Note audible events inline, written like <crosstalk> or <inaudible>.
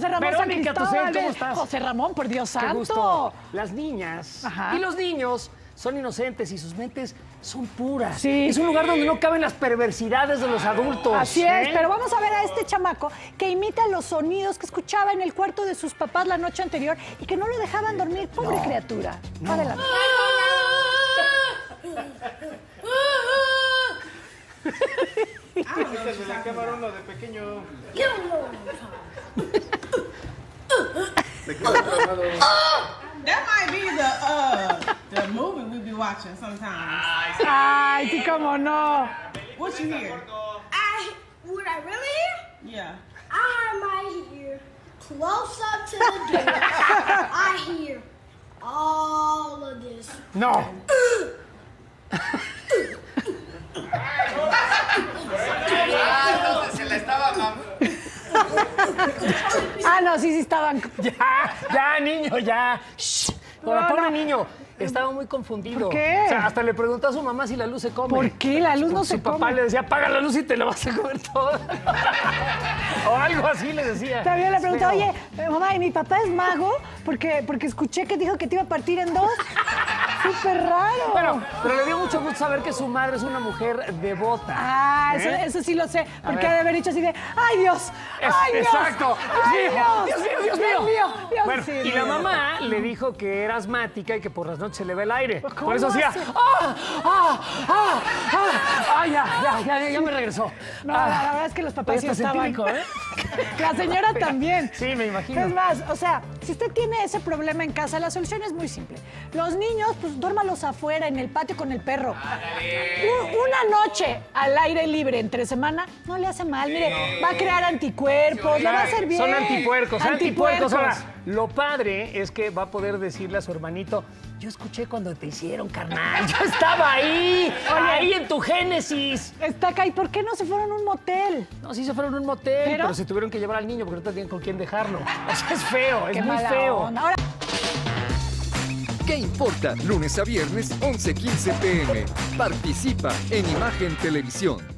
Ramón Verónica Tucent, Cristóbal. ¿cómo estás? José Ramón, por Dios Qué santo. gusto. Las niñas Ajá. y los niños son inocentes y sus mentes son puras. Sí. Es un lugar donde no caben las perversidades de los adultos. Así es, ¿eh? pero vamos a ver a este chamaco que imita los sonidos que escuchaba en el cuarto de sus papás la noche anterior y que no lo dejaban dormir, pobre criatura. Adelante. <laughs> Se le acabaron lo de pequeño. <laughs> That might be the uh the movie we be watching sometimes. Ay, come on, no. What you hear? I would I really hear? Yeah. I might hear close up to the door. <laughs> I hear all of this. No. <laughs> Ah, no, sí, sí estaban. <laughs> Ya, ya, niño, ya. Shh. El No, pobre no. niño estaba muy confundido. ¿Por qué? O sea, hasta le preguntó a su mamá si la luz se come. ¿Por qué? La luz no Porque se Su papá come. le decía, apaga la luz y te la vas a comer toda. <laughs> o algo así le decía. También le pregunté, Feo. oye, eh, mamá, ¿y mi papá es mago? Porque, porque escuché que dijo que te iba a partir en dos. Súper raro. Bueno, pero le dio mucho gusto saber que su madre es una mujer devota. Ah, eso, ¿Eh? eso sí lo sé. Porque ha de haber dicho así de, ¡ay, Dios! ¡Ay, Dios! Exacto. ¡Ay, Dios mío, Dios mío, Dios mío. Dios Bueno, sí, y la Dios. mamá le dijo que era asmática y que por las noches se le ve el aire. ¿Cómo Por eso hacía? ¡ah! ¡ah! ¡ah! ¡ah! ¡Ah! ya, ya, ya, ya me regresó! No, Ah. la, verdad es que los papás sí estaban. científico, ¿eh? <laughs> La señora también. Sí, me imagino. Es más, o sea, si usted tiene ese problema en casa, la solución es muy simple. Los niños, pues duérmalos afuera, en el patio con el perro. Un- Una noche al aire libre entre semana no le hace mal. Mire, va a crear anticuerpos, le va a hacer bien. Son antipuercos, antipuercos. Antipuercos. Ahora, lo padre es que va a poder decirle a su hermanito, yo escuché cuando te hicieron, carnal. Yo estaba ahí, ahí en tu génesis. Está acá. ¿Y por qué no se fueron a un motel? No, sí se fueron a un motel, ¿Pero? pero, se tuvieron que llevar al niño porque no tenían con quién dejarlo. <laughs> O sea, es feo, es muy feo. onda. Ahora, ¿Qué importa? Lunes a viernes, 11.15 pm. Participa en Imagen Televisión.